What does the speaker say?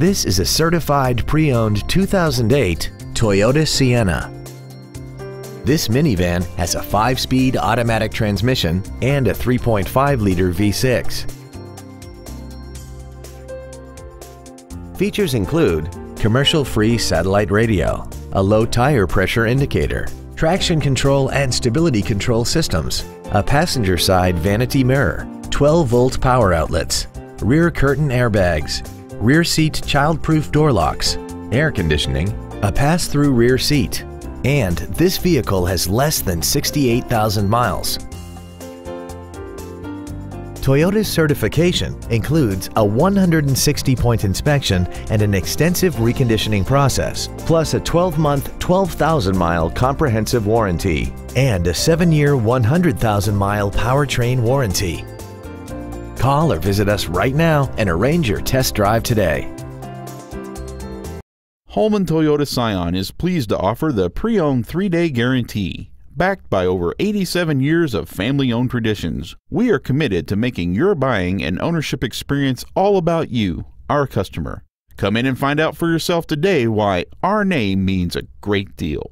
This is a certified pre-owned 2008 Toyota Sienna. This minivan has a 5-speed automatic transmission and a 3.5-liter V6. Features include commercial-free satellite radio, a low tire pressure indicator, traction control and stability control systems, a passenger side vanity mirror, 12-volt power outlets, rear curtain airbags, rear seat child-proof door locks, air conditioning, a pass-through rear seat, and this vehicle has less than 68,000 miles. Toyota's certification includes a 160-point inspection and an extensive reconditioning process, plus a 12-month, 12,000-mile comprehensive warranty and a 7-year, 100,000-mile powertrain warranty. Call or visit us right now and arrange your test drive today. Holman Toyota Scion is pleased to offer the pre-owned 3-day guarantee. Backed by over 87 years of family-owned traditions, we are committed to making your buying and ownership experience all about you, our customer. Come in and find out for yourself today why our name means a great deal.